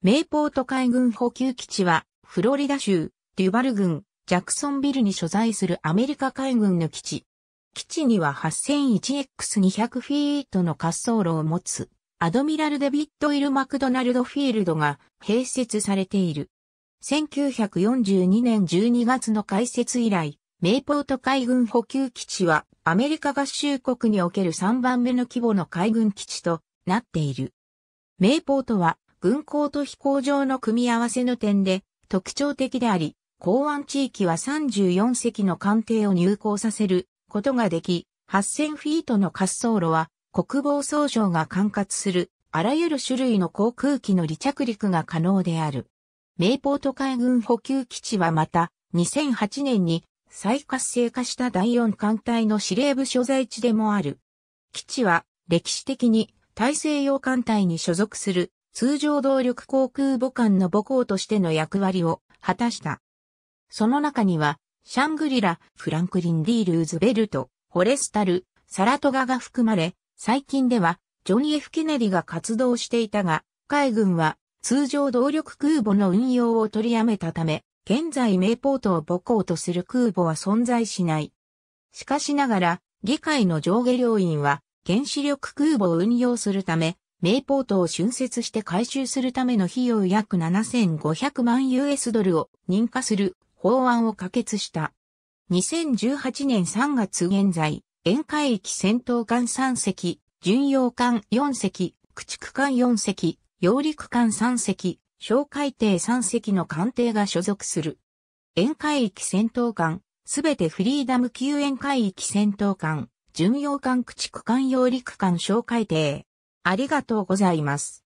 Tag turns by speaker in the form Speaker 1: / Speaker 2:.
Speaker 1: メイポート海軍補給基地は、フロリダ州、デュバル郡、ジャクソンビルに所在するアメリカ海軍の基地。基地には 8001X200 フィートの滑走路を持つ、アドミラル・デビッド・イル・マクドナルド・フィールドが併設されている。1942年12月の開設以来、メイポート海軍補給基地はアメリカ合衆国における3番目の規模の海軍基地となっている。メイポートは軍港と飛行場の組み合わせの点で特徴的であり、港湾地域は34隻の艦艇を入港させることができ、8000フィートの滑走路は国防総省が管轄するあらゆる種類の航空機の離着陸が可能である。メイポート海軍補給基地はまた2008年に再活性化した第4艦隊の司令部所在地でもある。基地は歴史的に大西洋艦隊に所属する通常動力航空母艦の母港としての役割を果たした。その中には、シャングリラ、フランクリン・ディルーズベルト、フォレスタル、サラトガが含まれ、最近では、ジョニー・ F・ ケネディが活動していたが、海軍は通常動力空母の運用を取りやめたため、現在メイポートを母港とする空母は存在しない。しかしながら、議会の上下両院は原子力空母を運用するため、メイポートを春節して回収するための費用約7500万 US ドルを認可する法案を可決した。2018年3月現在、沿海域戦闘艦3隻、巡洋艦4隻、駆逐艦4隻、揚陸艦3隻、小海艇3隻の艦艇が所属する。沿海域戦闘艦、すべてフリーダム級沿海域戦闘艦、巡洋艦駆逐艦揚陸艦小海艇。ありがとうございます。